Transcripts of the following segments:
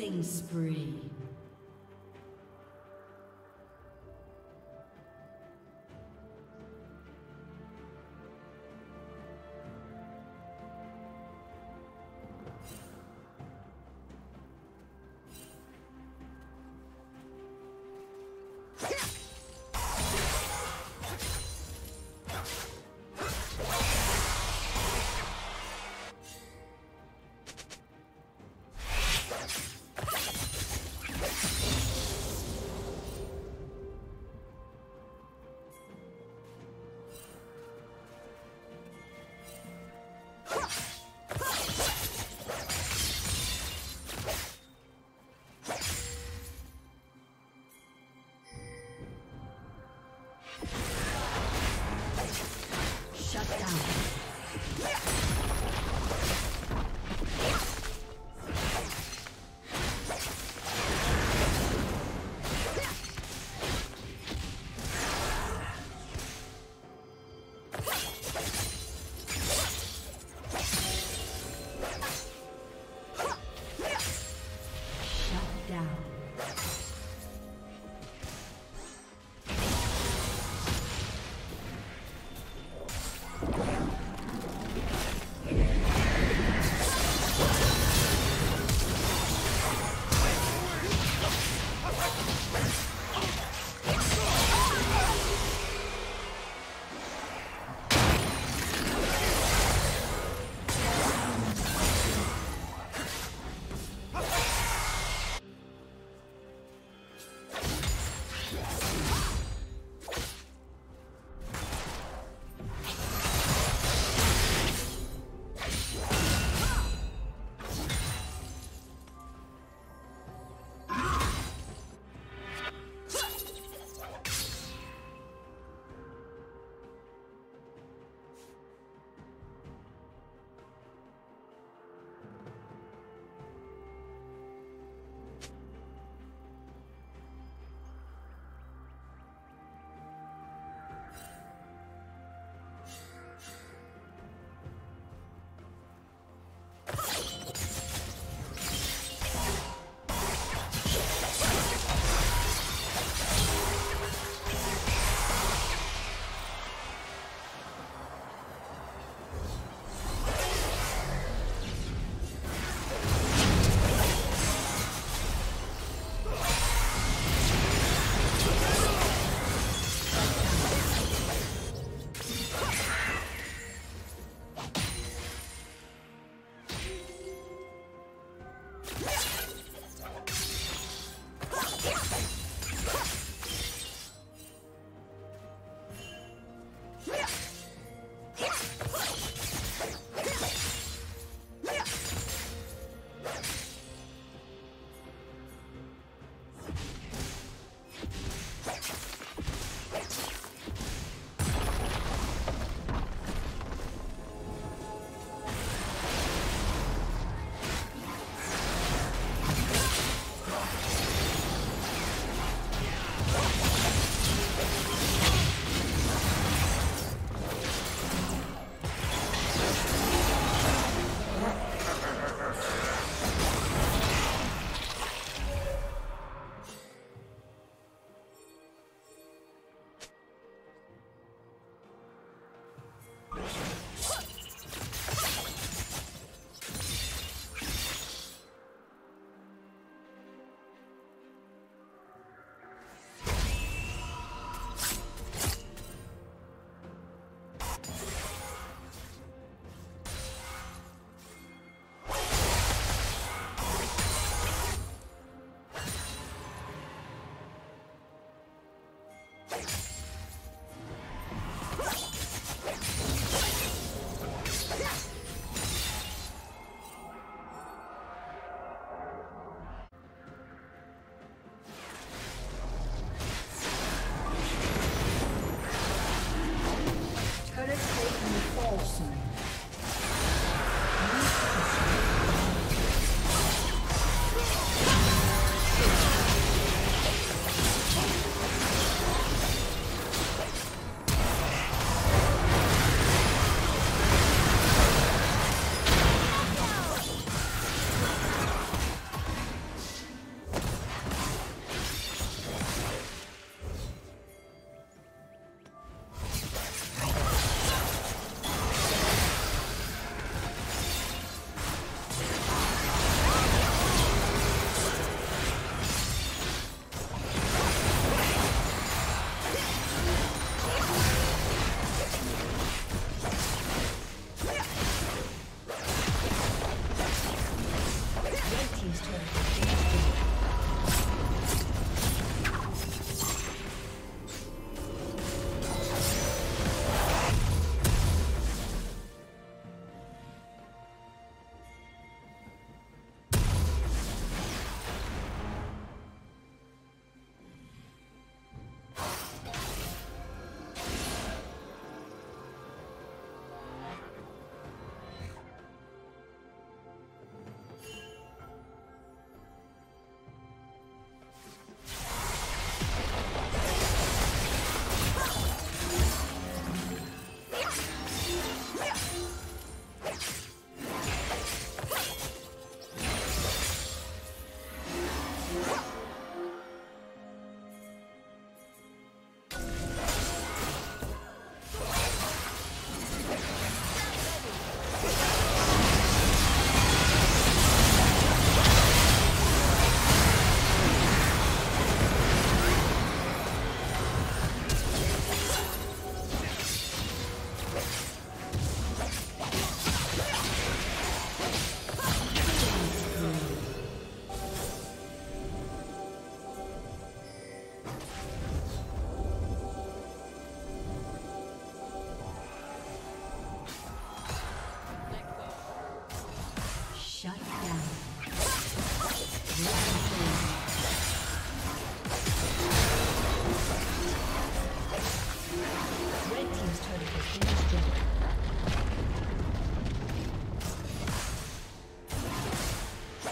Killing spree.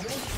Red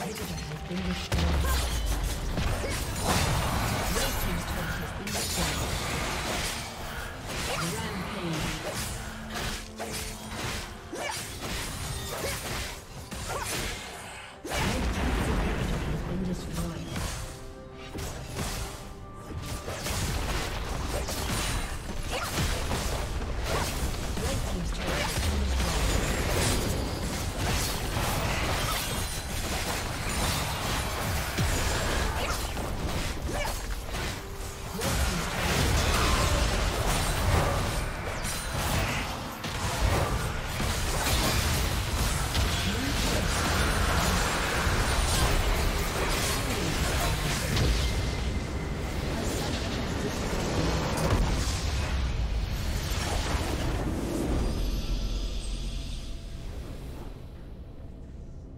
has been destroyed.